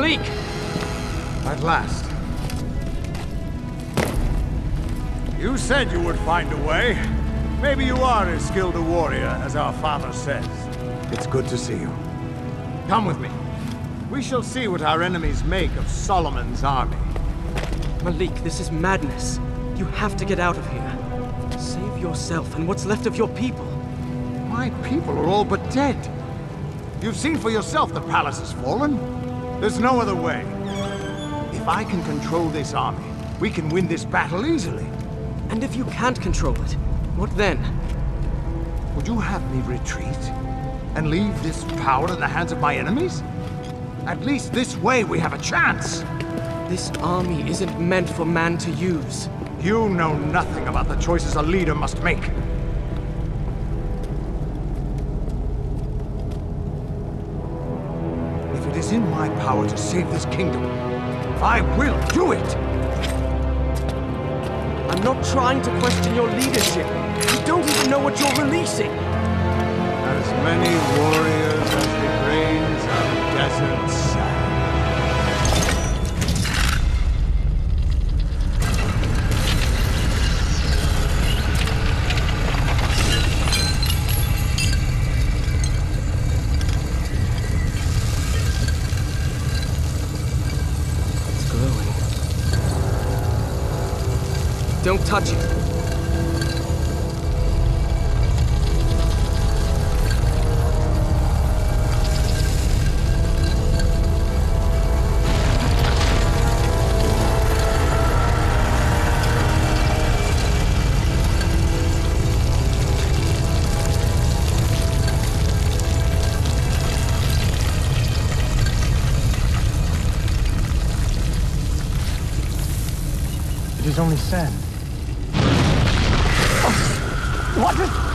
Malik! At last. You said you would find a way. Maybe you are as skilled a warrior as our father says. It's good to see you. Come with me. We shall see what our enemies make of Solomon's army. Malik, this is madness. You have to get out of here. Save yourself and what's left of your people. My people are all but dead. You've seen for yourself the palace has fallen. There's no other way. If I can control this army, we can win this battle easily. And if you can't control it, what then? Would you have me retreat? And leave this power in the hands of my enemies? At least this way we have a chance. This army isn't meant for man to use. You know nothing about the choices a leader must make. It is in my power to save this kingdom, I will do it! I'm not trying to question your leadership. You don't even know what you're releasing. As many warriors as the grains of desert Don't touch it. It is only sand. What? is...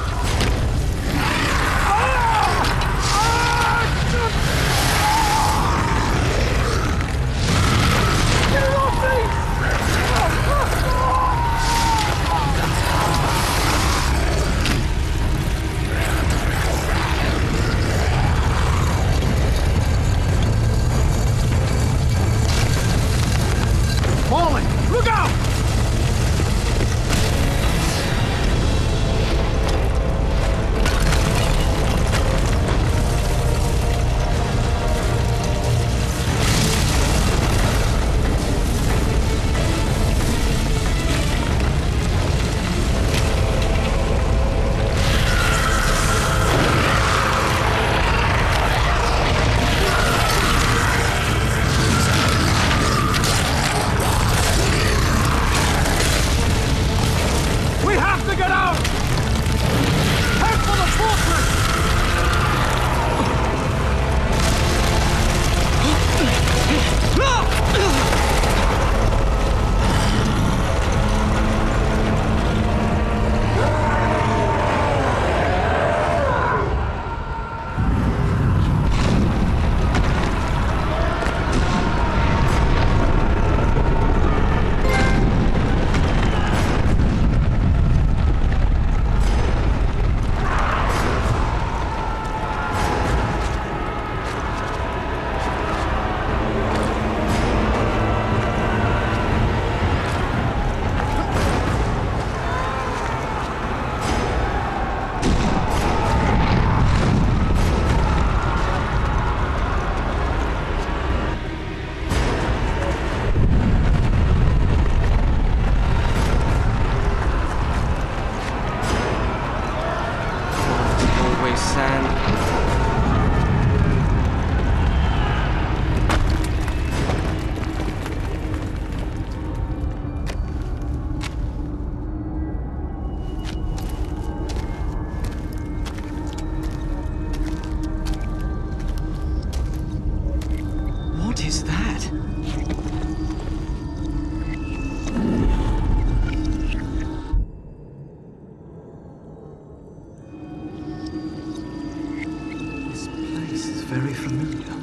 very familiar.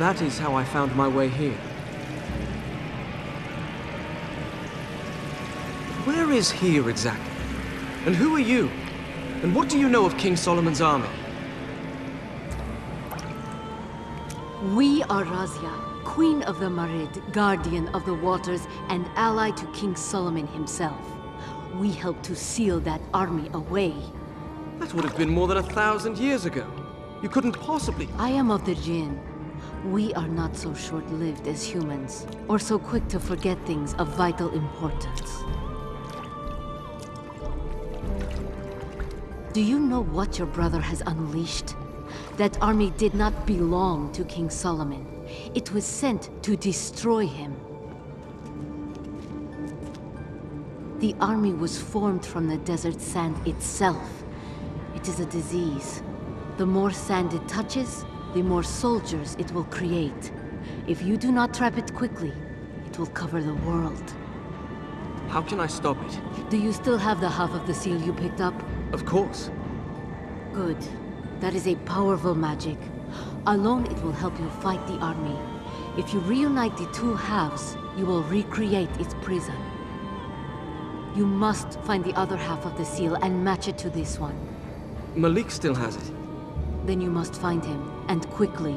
That is how I found my way here. Where is here exactly? And who are you? And what do you know of King Solomon's army? We are Razia, Queen of the Marid, Guardian of the Waters, and ally to King Solomon himself. We helped to seal that army away. That would have been more than a thousand years ago. You couldn't possibly... I am of the Jinn. We are not so short-lived as humans, or so quick to forget things of vital importance. Do you know what your brother has unleashed? That army did not belong to King Solomon. It was sent to destroy him. The army was formed from the desert sand itself. It is a disease. The more sand it touches, the more soldiers it will create. If you do not trap it quickly, it will cover the world. How can I stop it? Do you still have the half of the seal you picked up? Of course. Good. That is a powerful magic. Alone it will help you fight the army. If you reunite the two halves, you will recreate its prison. You must find the other half of the seal and match it to this one. Malik still has it. Then you must find him, and quickly.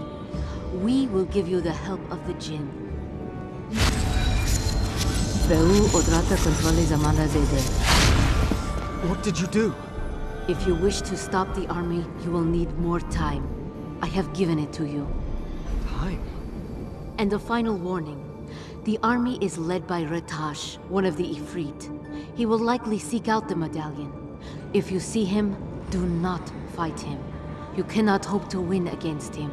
We will give you the help of the Jinn. What did you do? If you wish to stop the army, you will need more time. I have given it to you. Time? And a final warning. The army is led by Ratash, one of the Ifrit. He will likely seek out the medallion. If you see him, do not fight him. You cannot hope to win against him.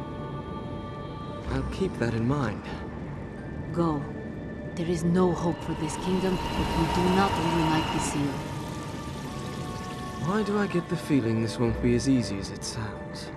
I'll keep that in mind. Go. There is no hope for this kingdom if you do not reunite the seal. Why do I get the feeling this won't be as easy as it sounds?